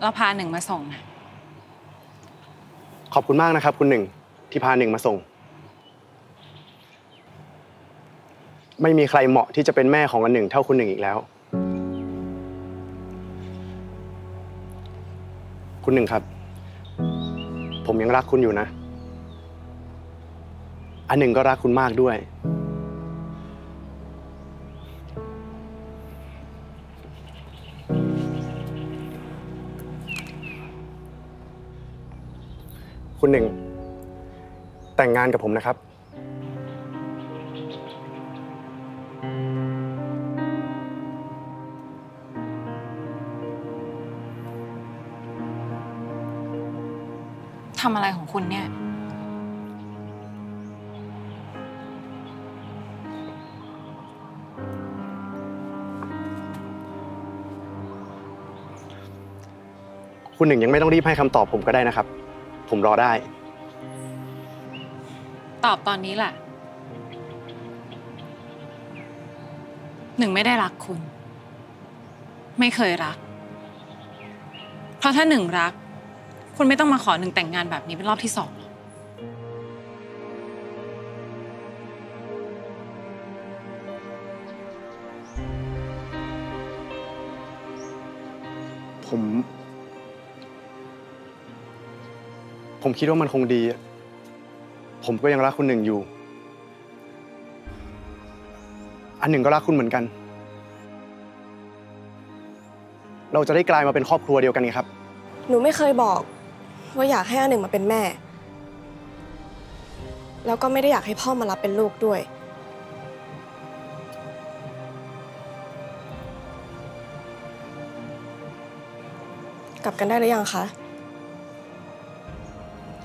เราพาหนึ่งมาส่งนะขอบคุณมากนะครับ คุณหนึ่งที่พาหนึ่งมาส่ง ไม่มีใครเหมาะที่จะเป็นแม่ของอันหนึ่งเท่าคุณหนึ่งอีกแล้ว คุณหนึ่งครับ ผมยังรักคุณอยู่นะ อันหนึ่งก็รักคุณมากด้วย คุณหนึ่ง แต่งงานกับผมนะครับ ทำอะไรของคุณเนี่ย คุณหนึ่งยังไม่ต้องรีบให้คำตอบผมก็ได้นะครับ ผมรอได้ ตอบตอนนี้แหละ หนึ่งไม่ได้รักคุณ ไม่เคยรัก เพราะถ้าหนึ่งรัก คุณไม่ต้องมาขอหนึ่งแต่งงานแบบนี้เป็นรอบที่สองหรอกผม ผมคิดว่ามันคงดี ผมก็ยังรักคุณหนึ่งอยู่ อันหนึ่งก็รักคุณเหมือนกัน เราจะได้กลายมาเป็นครอบครัวเดียวกันไงครับ หนูไม่เคยบอกว่าอยากให้อันหนึ่งมาเป็นแม่ แล้วก็ไม่ได้อยากให้พ่อมารับเป็นลูกด้วย กลับกันได้หรือยังคะ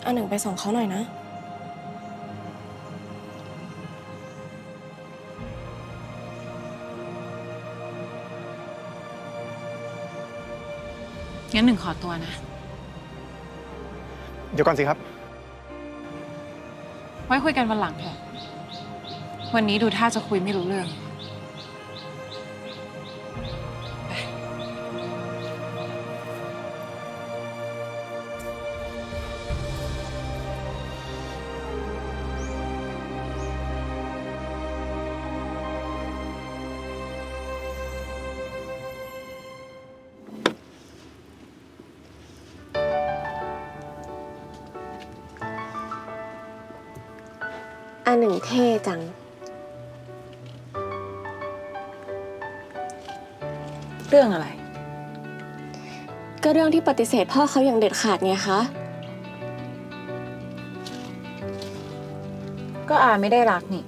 อันหนึ่งไปส่งเขาหน่อยนะ งั้นหนึ่งขอตัวนะ เดี๋ยวก่อนสิครับ ไว้คุยกันวันหลังเถอะ วันนี้ดูท่าจะคุยไม่รู้เรื่อง อันหนึ่งเท่จัง เรื่องอะไร ก็เรื่องที่ปฏิเสธพ่อเขาอย่างเด็ดขาดไงคะ ก็อาไม่ได้รักนี่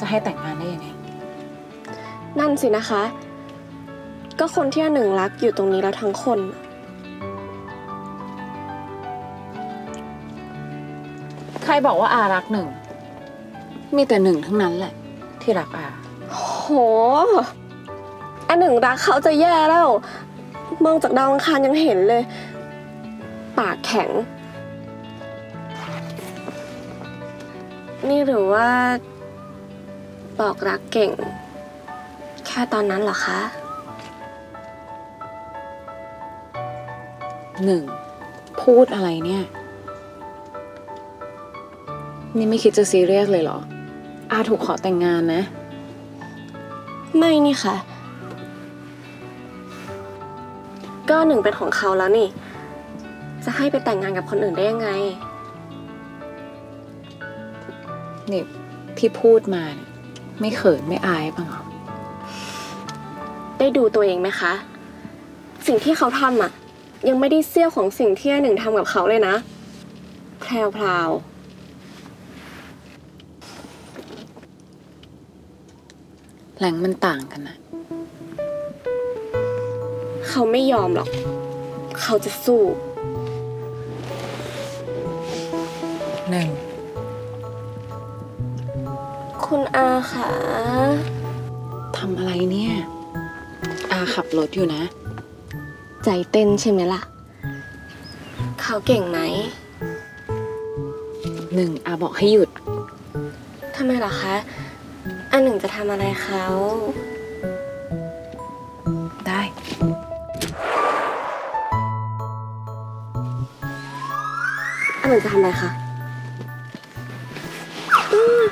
จะให้แต่งงานได้ยังไง นั่นสินะคะ ก็คนที่อันหนึ่งรักอยู่ตรงนี้แล้วทั้งคนใครบอกว่าอารักหนึ่ง มีแต่หนึ่งทั้งนั้นแหละ ที่รักอาโหอันหนึ่งรักเขาจะแย่แล้ว มองจากดาวอังคารยังเห็นเลย ปากแข็ง นี่หรือว่า บอกรักเก่ง แค่ตอนนั้นเหรอคะหนึ่งพูดอะไรเนี่ย นี่ไม่คิดจะซีเรียสเลยเหรอ อาถูกขอแต่งงานนะ ไม่นี่ค่ะ ก็หนึ่งเป็นของเขาแล้วนี่ จะให้ไปแต่งงานกับคนอื่นได้ยังไง นี่ที่พูดมาเนี่ยไม่เขินไม่อายบ้างเหรอ ได้ดูตัวเองไหมคะ สิ่งที่เขาทำอะ ยังไม่ได้เสี้ยวของสิ่งที่อันหนึ่งทำกับเขาเลยนะ แพรวพราว แหล่งมันต่างกันนะๆเขาไม่ยอมหรอก เขาจะสู้หนึ่ง คุณอาค่ะทำอะไรเนี่ย อาขับรถอยู่นะ ใจเต้นใช่ไหมล่ะ เขาเก่งไหม หนึ่งอาบอกให้หยุดทำไมเหรอคะ อันหนึ่งจะทำอะไรเขา ได้ อันหนึ่งจะทำอะไรคะอืม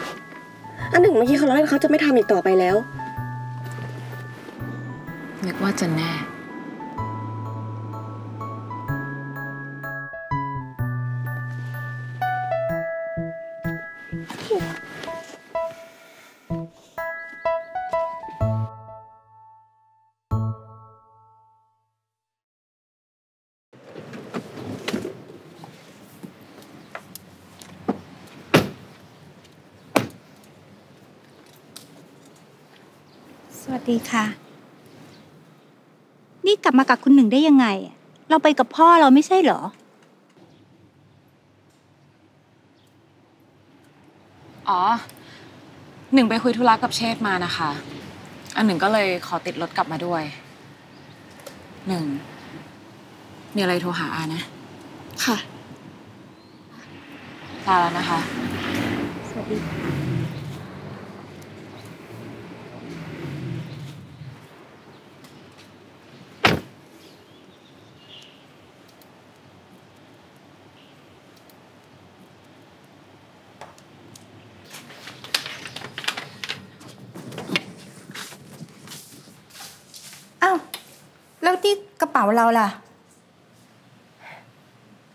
อันหนึ่งเมื่อกี้เขาเล่าให้เขาจะไม่ทำอีกต่อไปแล้ว นึกว่าจะแน่ ดีค่ะ นี่กลับมากับคุณหนึ่งได้ยังไง เราไปกับพ่อเราไม่ใช่เหรอ อ๋อ หนึ่งไปคุยธุระกับเชษฐ์มานะคะ อันหนึ่งก็เลยขอติดรถกลับมาด้วย หนึ่ง มีอะไรโทรหาอานะ ค่ะลาแล้วนะคะ สวัสดีค่ะ อ้าว แล้วที่กระ เป๋าเราล่ะ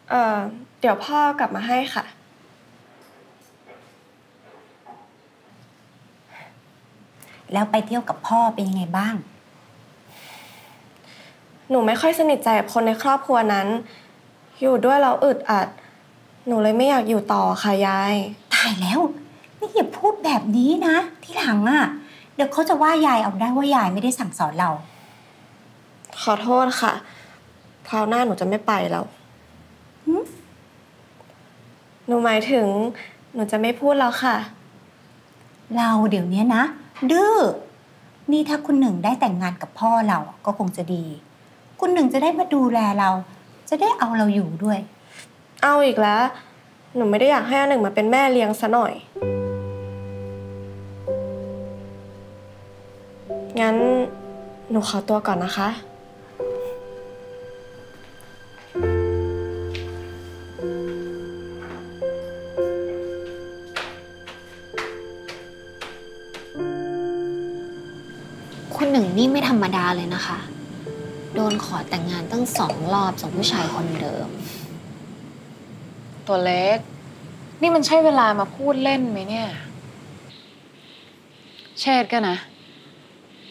เอ่อ เดี๋ยวพ่อกลับมาให้ค่ะ แล้วไปเที่ยวกับพ่อเป็นยังไงบ้าง หนูไม่ค่อยสนิทใจกับคนในครอบครัวนั้น อยู่ด้วยเราอึดอัด หนูเลยไม่อยากอยู่ต่อค่ะยาย ตายแล้ว นี่อย่าพูดแบบนี้นะ ที่หลังอะ เดี๋ยวเขาจะว่ายายเอาได้ว่ายายไม่ได้สั่งสอนเรา ขอโทษค่ะ คราวหน้าหนูจะไม่ไปแล้วหืมหนูหมายถึง หนูจะไม่พูดแล้วค่ะ เราเดี๋ยวนี้นะ ดื้อ นี่ถ้าคุณหนึ่งได้แต่งงานกับพ่อเราก็คงจะดี คุณหนึ่งจะได้มาดูแลเรา จะได้เอาเราอยู่ด้วย เอาอีกแล้ว หนูไม่ได้อยากให้อันหนึ่งมาเป็นแม่เลี้ยงซะหน่อย งั้นหนูขอตัวก่อนนะคะ คุณหนึ่งนี่ไม่ธรรมดาเลยนะคะ โดนขอแต่งงานตั้งสองรอบจากผู้ชายคนเดิม ตัวเล็ก นี่มันใช่เวลามาพูดเล่นไหมเนี่ย เชษฐ์ก็นะ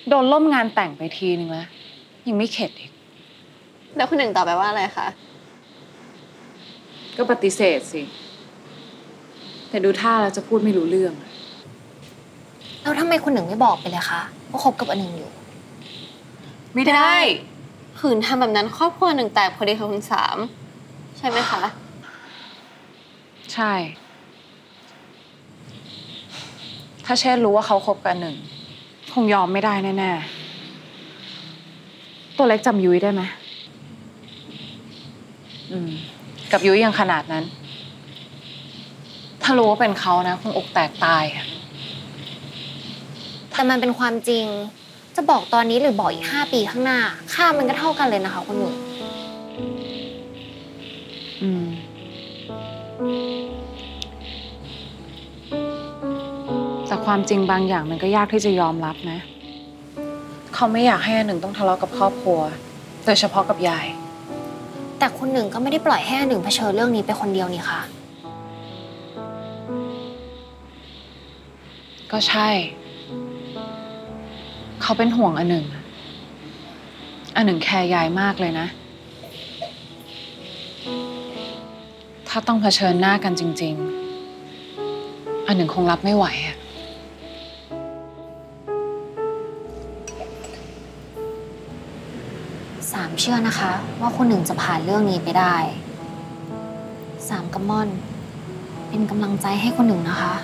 โดนล่มงานแต่งไปทีนึงแล้ว ยังไม่เข็ดอีก แล้วคุณหนึ่งตอบไปว่าอะไรคะ ก็ปฏิเสธสิ แต่ดูท่าแล้วจะพูดไม่รู้เรื่อง แล้วทำไมคุณหนึ่งไม่บอกไปเลยคะ ว่าคบกับอันหนึ่งอยู่ ไม่ได้ ขืนทำแบบนั้นครอบครัวหนึ่งแตกพอดีค่ะคุณสาม ใช่ไหมคะ ใช่ ถ้าเชษฐ์รู้ว่าเขาคบกันหนึ่ง คงยอมไม่ได้แน่ๆ ตัวเล็กจำยุ้ยได้ไหมอืม กับยุ้ยยังขนาดนั้น ถ้ารู้ว่าเป็นเขานะ คงอกแตกตายอะ แต่มันเป็นความจริง จะบอกตอนนี้หรือบอกอีกห้าปีข้างหน้า ค่ามันก็เท่ากันเลยนะคะคุณหนึ่งอืมแต่ความจริงบางอย่างมันก็ยากที่จะยอมรับนะ เขาไม่อยากให้อันหนึ่งต้องทะเลาะกับครอบครัว โดยเฉพาะกับยาย แต่คุณหนึ่งก็ไม่ได้ปล่อยให้อันหนึ่งเผชิญเรื่องนี้ไปคนเดียวนี่ค่ะ ก็ใช่ เขาเป็นห่วงอันหนึ่ง อันหนึ่งแคร์ยายมากเลยนะ ถ้าต้องเผชิญหน้ากันจริง ๆ อันหนึ่งคงรับไม่ไหวอะสามเชื่อนะคะ ว่าคุณหนึ่งจะผ่านเรื่องนี้ไปได้ สามกับม่อน เป็นกำลังใจให้คุณหนึ่งนะคะ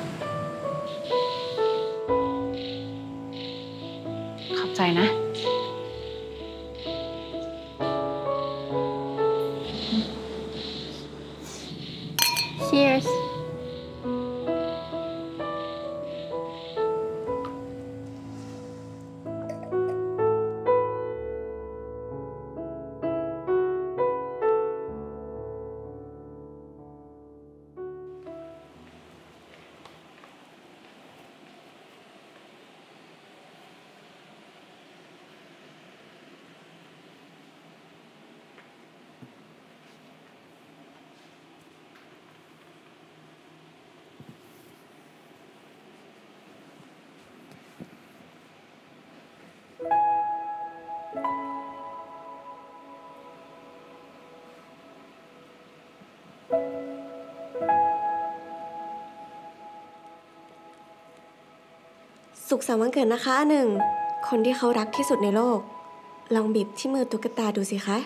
สุขสันต์วันเกิดนะคะอันหนึ่ง คนที่เขารักที่สุดในโลก ลองบีบที่มือตุ๊กตาดูสิคะ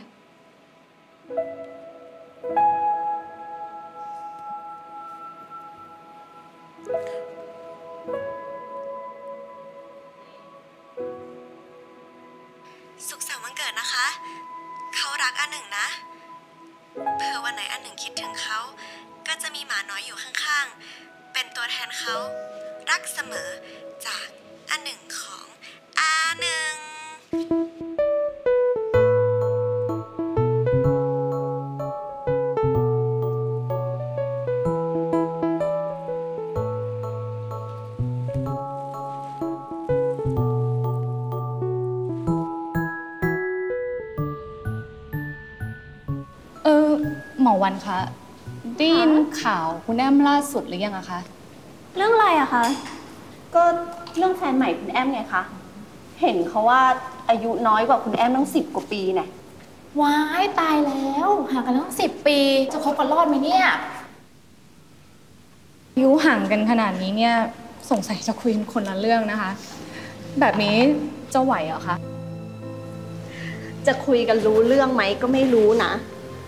สุขสันต์วันเกิดนะคะ เขารักอันหนึ่งนะ เผื่อวันไหนอันหนึ่งคิดถึงเขา ก็จะมีหมาน้อยอยู่ข้างๆ เป็นตัวแทนเขา รักเสมอ จากอันหนึ่งของอาหนึ่งเออหมอวันคะได้ยินข่าวคุณแอมล่าสุดหรือยังอะคะ เรื่องอะไรอะคะ ก็เรื่องแฟนใหม่คุณแอมไงคะ เห็นเขาว่าอายุน้อยกว่าคุณแอมตั้งสิบกว่าปีเนี่ยว้ายตายแล้วห่างกันตั้งสิบปี จะคบกันรอดไหมเนี่ยอายุห่างกันขนาดนี้เนี่ยสงสัยจะคุยกันคนละเรื่องนะคะ แบบนี้จะไหวเหรอคะจะคุยกันรู้เรื่องไหมก็ไม่รู้นะ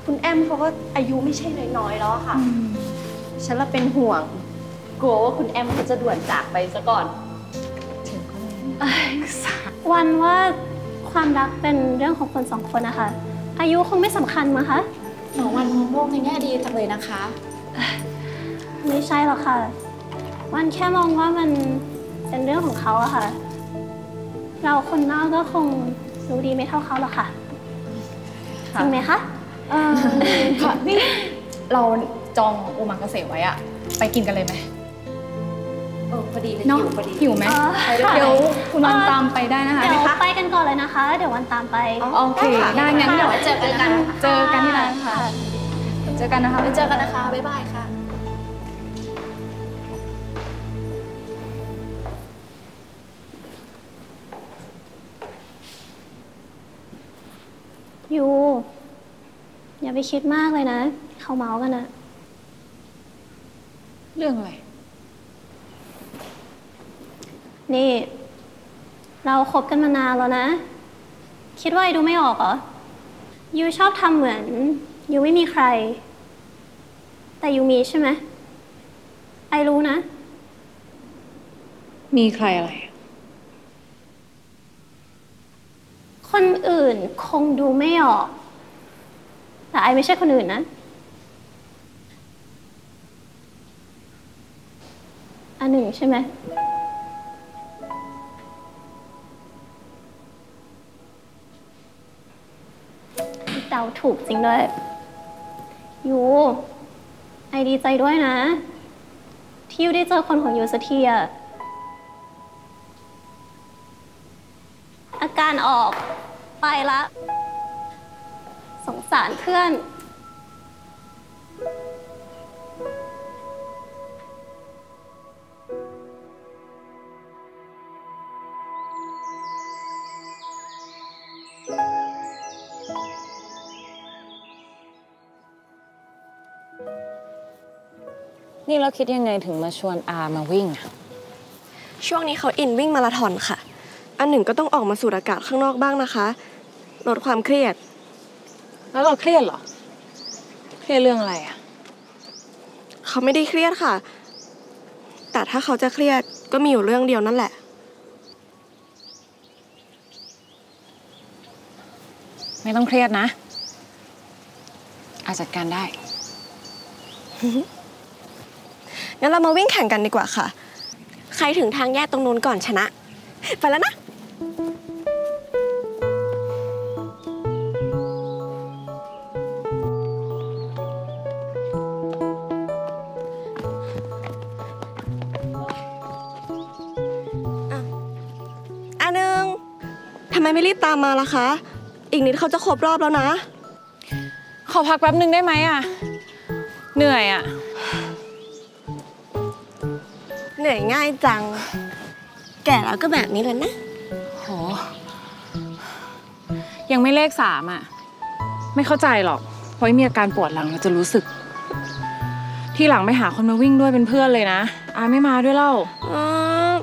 คุณแอมเขาก็อายุไม่ใช่น้อยๆแล้วอะค่ะ ฉันละเป็นห่วง กลัวว่าคุณแอมเขาจะด่วนจากไปซะก่อนวันว่าความรักเป็นเรื่องของคนสองคนนะคะ อายุคงไม่สำคัญมั้งคะหมอวันมองโลกในแง่ดีจังเลยนะคะ ไม่ใช่หรอกค่ะ วันแค่มองว่ามันเป็นเรื่องของเขาอะค่ะ เราคนนอกก็คงรู้ดีไม่เท่าเขาหรอกค่ะค่ะจริงไหมคะเออค่ะนี่เราจองโอมากาเสะไว้อะไปกินกันเลยไหม เออพอดีเลยเนาะหิวพอดี หิวไหมเออเดี๋ยวคุณวันตามไปได้นะคะเดี๋ยวไปกันก่อนเลยนะคะ เดี๋ยววันตามไป โอเคได้งั้นเดี๋ยวเจอกันนะคะเจอกันที่ร้านค่ะ เจอกันนะคะไปเจอกันนะคะ บ๊ายบายค่ะยูอย่าไปคิดมากเลยนะ เขาเมาส์กันนะ เรื่องอะไร นี่ เราคบกันมานานแล้วนะ คิดว่าไอ้ดูไม่ออกเหรอ ยูชอบทำเหมือน ยูไม่มีใคร แต่ยูมีใช่ไหม ไอรู้นะ มีใครอะไร คนอื่นคงดูไม่ออก แต่ไอไม่ใช่คนอื่นนะอันหนึ่งใช่ไหม เดาถูกจริงด้วย ยู ไอดีใจด้วยนะ ที่ยูได้เจอคนของยูสักทีอะอาการออกไปละ สงสารเพื่อน นี่เราคิดยังไงถึงมาชวนอามาวิ่งอะช่วงนี้เขาอินวิ่งมาราธอนค่ะ อันหนึ่งก็ต้องออกมาสูดอากาศข้างนอกบ้างนะคะ ลดความเครียด แล้วเราเครียดเหรอ เครียดเรื่องอะไรอะเขาไม่ได้เครียดค่ะ แต่ถ้าเขาจะเครียดก็มีอยู่เรื่องเดียวนั่นแหละ ไม่ต้องเครียดนะ อาจัดการได้ งั้นเรามาวิ่งแข่งกันดีกว่าค่ะ ใครถึงทางแยกตรงนู้นก่อนชนะ ไปแล้วนะอันหนึ่งทำไมไม่รีบตามมาล่ะคะ อีกนิดเขาจะครบรอบแล้วนะ ขอพักแป๊บนึงได้ไหมอะเหนื่อยอะ เหนื่อยง่ายจัง แก่แล้วก็แบบนี้เลยนะ โห ยังไม่เลขสามอะไม่เข้าใจหรอก เพราะมีอาการปวดหลังเราจะรู้สึก ที่หลังไปหาคนมาวิ่งด้วยเป็นเพื่อนเลยนะ อาไม่มาด้วยเล่าอืม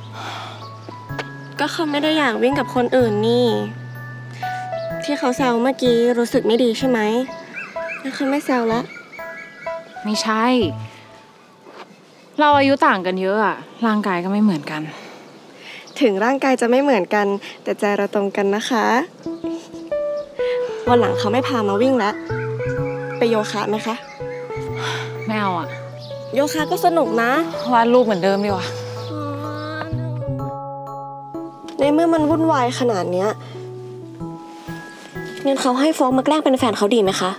ก็เขาไม่ได้อยากวิ่งกับคนอื่นนี่ ที่เขาแซวเมื่อกี้รู้สึกไม่ดีใช่ไหมงั้นคือไม่แซวละไม่ใช่ เราอายุต่างกันเยอะอะร่างกายก็ไม่เหมือนกัน ถึงร่างกายจะไม่เหมือนกัน แต่ใจเราตรงกันนะคะ วันหลังเขาไม่พามาวิ่งแล้วไปโยคะไหมคะไม่เอาอะโยคะก็สนุกนะวาดรูปเหมือนเดิมดีกว่าในเมื่อมันวุ่นวายขนาดเนี้ยงั้นเขาให้โฟกมาแกล้งเป็นแฟนเขาดีไหมคะ